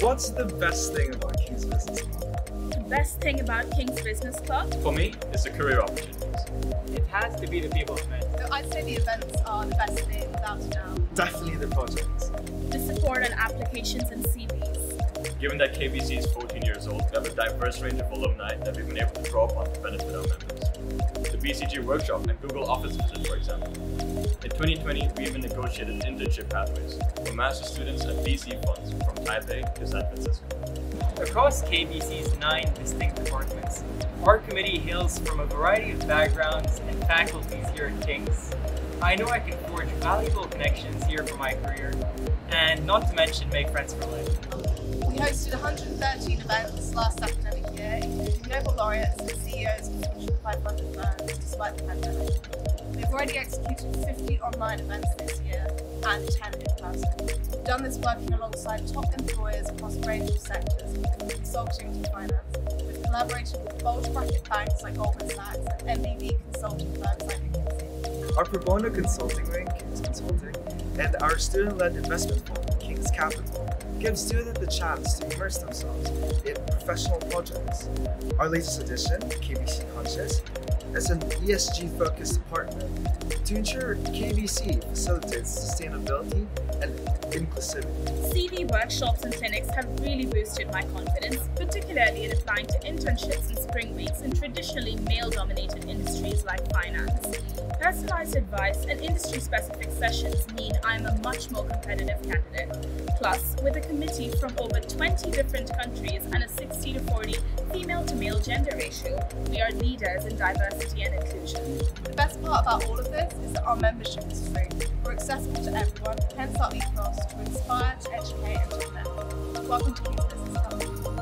What's the best thing about King's Business Club? The best thing about King's Business Club? For me, it's the career opportunities. It has to be the people I've met. So I'd say the events are the best thing, without a doubt. Definitely the projects. The support on applications and CVs. Given that KBC is 14 years old, we have a diverse range of alumni that we've been able to draw upon to benefit our members. The BCG workshop and Google Office visit, for example. In 2020, we even negotiated internship pathways for master students at VC funds from Taipei to San Francisco. Across KBC's nine distinct departments, our committee hails from a variety of backgrounds and faculties here at King's. I know I can forge valuable connections here for my career, and not to mention make friends for life. We hosted 113 events last academic year, including Nobel laureates and CEOs of Fortune 500 firms despite the pandemic. We've already executed 50 online events this year and 10 in person. We've done this working alongside top employers across a range of sectors, from consulting to finance. We've collaborated with bulge bracket banks like Goldman Sachs and MBB consulting firms like McKinsey. Our pro bono consulting ring, King's Consulting, and our student-led investment fund, King's Capital, give students the chance to immerse themselves in professional projects. Our latest edition, KBC Conscious, is an ESG-focused department to ensure KBC facilitates sustainability and inclusivity. CV workshops and clinics have really boosted my confidence, particularly in applying to internships and spring weeks in traditionally male-dominated industries like finance. Personalized advice and industry-specific sessions mean I'm a much more competitive candidate. Plus, with a committee from over 20 different countries and a 60 to 40 female to male gender ratio, we are leaders in diversity and inclusion. The best part about all of this is that our membership is free. We're accessible to everyone, hence our ethos to inspire, to educate and to connect. Welcome to Business King's